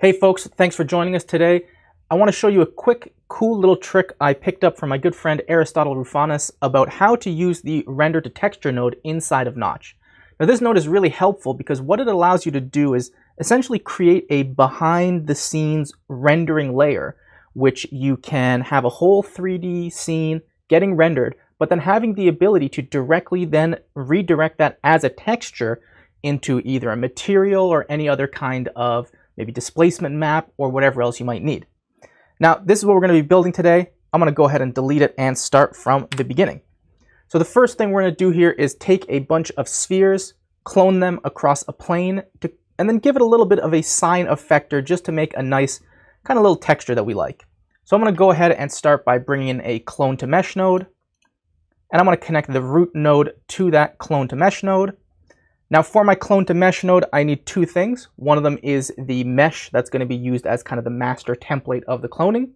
Hey folks, thanks for joining us today. I want to show you a quick, cool little trick I picked up from my good friend Aristotle Rufanis about how to use the render to texture node inside of Notch. Now this node is really helpful because what it allows you to do is essentially create a behind the scenes rendering layer, which you can have a whole 3D scene getting rendered, but then having the ability to directly then redirect that as a texture into either a material or any other kind of maybe displacement map or whatever else you might need. Now, this is what we're going to be building today. I'm going to go ahead and delete it and start from the beginning. So the first thing we're going to do here is take a bunch of spheres, clone them across a plane, to, and then give it a little bit of a sine effector just to make a nice kind of little texture that we like. So I'm going to go ahead and start by bringing in a clone to mesh node, and I'm going to connect the root node to that clone to mesh node. Now for my clone to mesh node, I need two things. One of them is the mesh that's going to be used as kind of the master template of the cloning.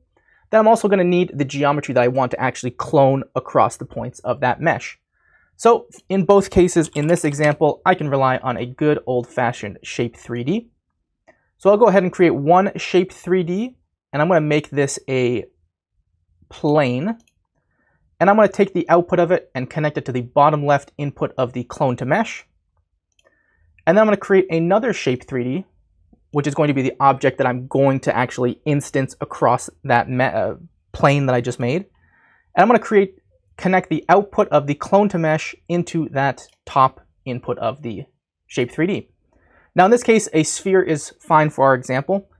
Then I'm also going to need the geometry that I want to actually clone across the points of that mesh. So in both cases, in this example, I can rely on a good old-fashioned shape 3D. So I'll go ahead and create one shape 3D, and I'm going to make this a plane. And I'm going to take the output of it and connect it to the bottom left input of the clone to mesh. And then I'm going to create another shape 3D, which is going to be the object that I'm going to actually instance across that uh, plane that I just made. And I'm going to create, connect the output of the clone to mesh into that top input of the shape 3D. Now in this case, a sphere is fine for our example.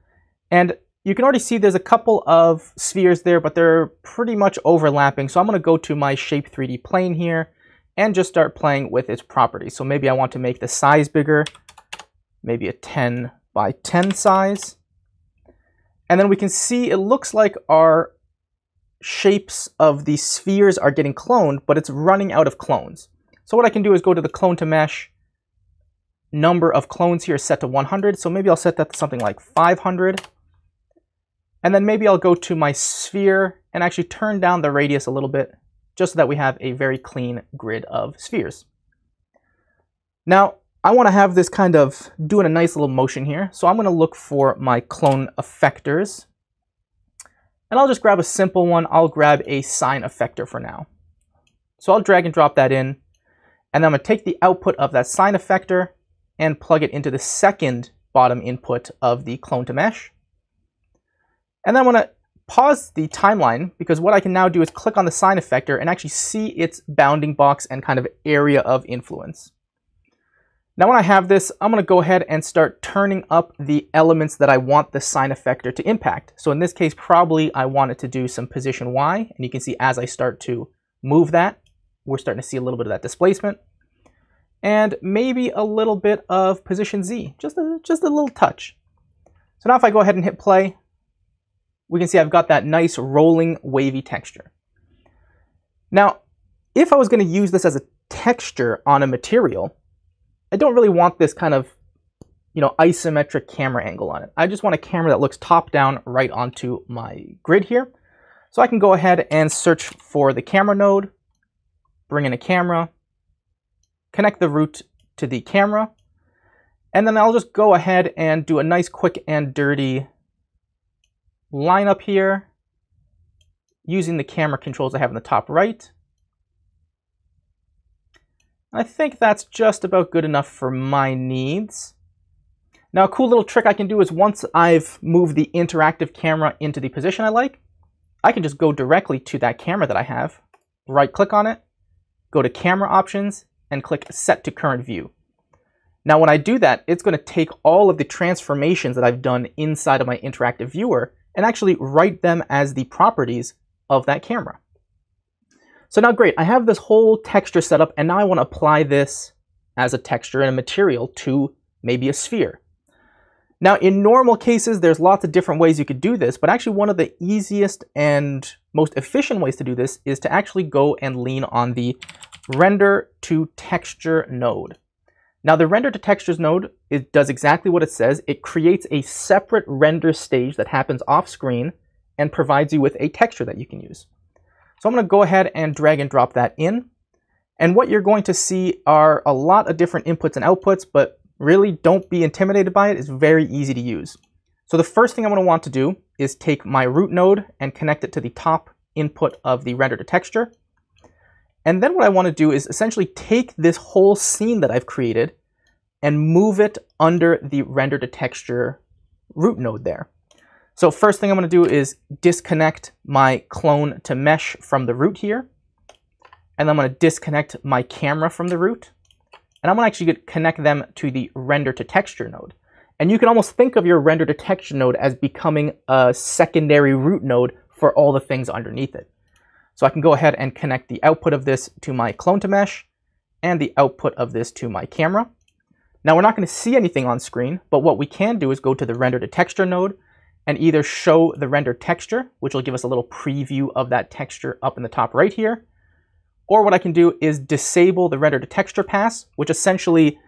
And you can already see there's a couple of spheres there, but they're pretty much overlapping. So I'm going to go to my shape 3D plane here and just start playing with its properties. So maybe I want to make the size bigger, maybe a 10 by 10 size. And then we can see it looks like our shapes of the spheres are getting cloned, but it's running out of clones. So what I can do is go to the clone to mesh. Number of clones here set to 100, so maybe I'll set that to something like 500. And then maybe I'll go to my sphere and actually turn down the radius a little bit just so that we have a very clean grid of spheres. Now, I want to have this kind of doing a nice little motion here, so I'm going to look for my clone effectors. And I'll just grab a simple one. I'll grab a sine effector for now. So I'll drag and drop that in, and I'm going to take the output of that sine effector and plug it into the second bottom input of the clone to mesh. And then I'm going to pause the timeline because what I can now do is click on the sine effector and actually see its bounding box and kind of area of influence. Now when I have this, I'm going to go ahead and start turning up the elements that I want the sine effector to impact. So in this case, probably I want it to do some position Y, and you can see as I start to move that, we're starting to see a little bit of that displacement. And maybe a little bit of position Z, just a, just a little touch. So now if I go ahead and hit play, we can see I've got that nice rolling wavy texture. Now, if I was going to use this as a texture on a material, I don't really want this kind of, you know, isometric camera angle on it. I just want a camera that looks top down right onto my grid here. So I can go ahead and search for the camera node, bring in a camera, connect the root to the camera, and then I'll just go ahead and do a nice quick and dirty line up here using the camera controls I have in the top right. I think that's just about good enough for my needs. Now a cool little trick I can do is once I've moved the interactive camera into the position I like, I can just go directly to that camera that I have, right click on it, go to camera options, and click set to current view. Now when I do that, it's going to take all of the transformations that I've done inside of my interactive viewer and actually write them as the properties of that camera. So now great, I have this whole texture set up and now I want to apply this as a texture and a material to maybe a sphere. Now in normal cases, there's lots of different ways you could do this, but actually one of the easiest and most efficient ways to do this is to actually go and lean on the render to texture node. Now the render to textures node it does exactly what it says. It creates a separate render stage that happens off screen and provides you with a texture that you can use. So I'm going to go ahead and drag and drop that in. And what you're going to see are a lot of different inputs and outputs, but really don't be intimidated by it. It's very easy to use. So the first thing I'm going to want to do is take my root node and connect it to the top input of the render to texture. And then what I want to do is essentially take this whole scene that I've created and move it under the render to texture root node there. So first thing I'm going to do is disconnect my clone to mesh from the root here. And I'm going to disconnect my camera from the root. And I'm going to actually connect them to the render to texture node. And you can almost think of your render to texture node as becoming a secondary root node for all the things underneath it. So I can go ahead and connect the output of this to my clone to mesh and the output of this to my camera. Now we're not going to see anything on screen, but what we can do is go to the render to texture node and either show the render texture, which will give us a little preview of that texture up in the top right here, or what I can do is disable the render to texture pass, which essentially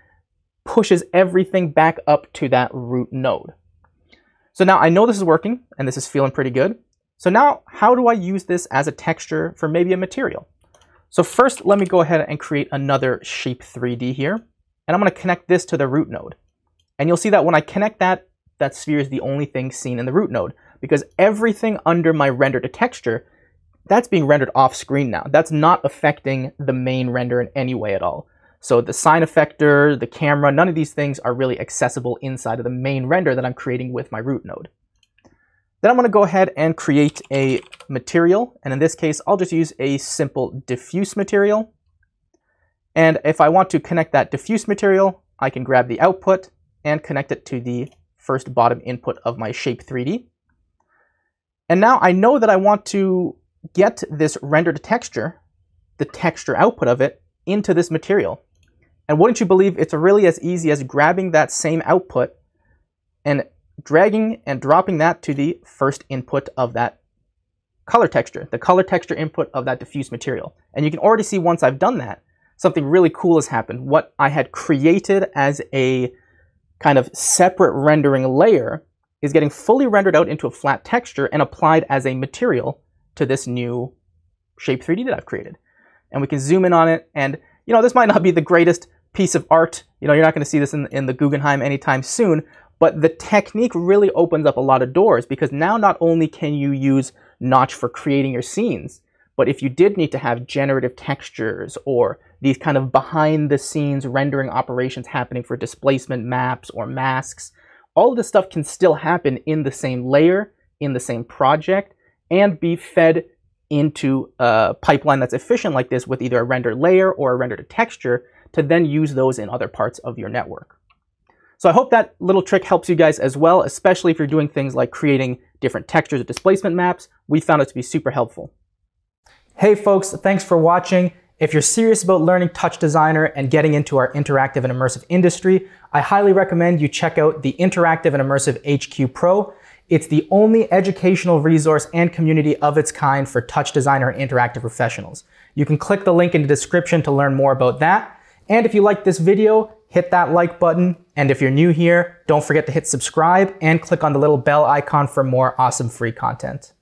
pushes everything back up to that root node. So now I know this is working and this is feeling pretty good. So now how do I use this as a texture for maybe a material? So first, let me go ahead and create another shape 3D here and I'm going to connect this to the root node. And you'll see that when I connect that, that sphere is the only thing seen in the root node because everything under my render to texture, that's being rendered off screen now. That's not affecting the main render in any way at all. So the sine effector, the camera, none of these things are really accessible inside of the main render that I'm creating with my root node. Then I'm going to go ahead and create a material. And in this case, I'll just use a simple diffuse material. And if I want to connect that diffuse material, I can grab the output and connect it to the first bottom input of my shape 3D. And now I know that I want to get this rendered texture, the texture output of it, into this material. And wouldn't you believe it's really as easy as grabbing that same output and dragging and dropping that to the first input of that color texture, the color texture input of that diffuse material. And you can already see once I've done that, something really cool has happened. What I had created as a kind of separate rendering layer is getting fully rendered out into a flat texture and applied as a material to this new shape 3D that I've created. And we can zoom in on it and you know, this might not be the greatest piece of art. You know, you're not going to see this in, in the Guggenheim anytime soon, but the technique really opens up a lot of doors because now not only can you use Notch for creating your scenes, but if you did need to have generative textures or these kind of behind the scenes rendering operations happening for displacement maps or masks, all of this stuff can still happen in the same layer, in the same project, and be fed into a pipeline that's efficient like this with either a render layer or a render to texture to then use those in other parts of your network. So I hope that little trick helps you guys as well, especially if you're doing things like creating different textures or displacement maps. We found it to be super helpful. Hey folks, thanks for watching. If you're serious about learning TouchDesigner and getting into our interactive and immersive industry, I highly recommend you check out the Interactive and Immersive HQ Pro. It's the only educational resource and community of its kind for TouchDesigner and interactive professionals. You can click the link in the description to learn more about that. And if you like this video, hit that like button. And if you're new here, don't forget to hit subscribe and click on the little bell icon for more awesome free content.